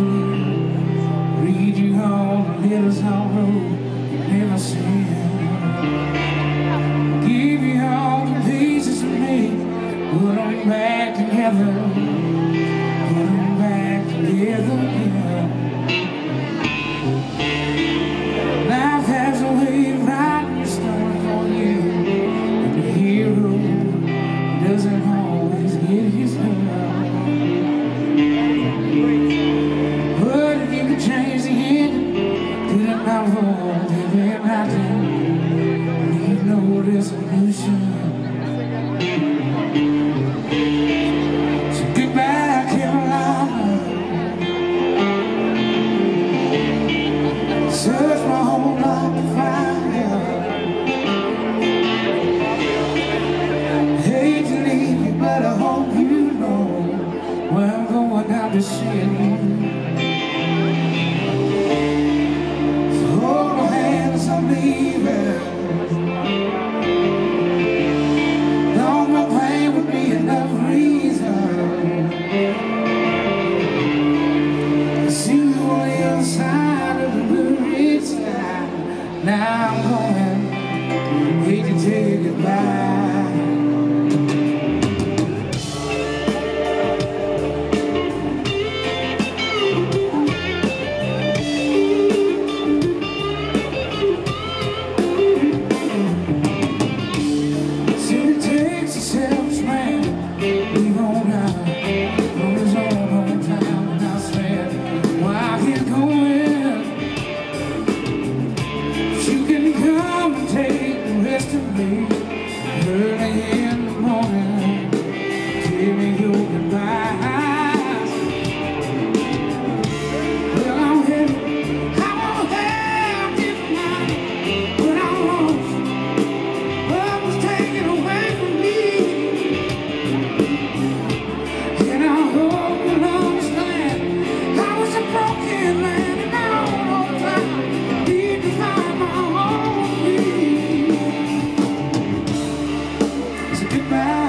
Read you all the letters I wrote Never never sent Give you all the pieces of me Put them back together. resolution So get back in line Search my whole life to find you Hate to leave you, but I hope you know Where I'm going, out to see you Now I'm going. Hate to tell goodbye. goodbye.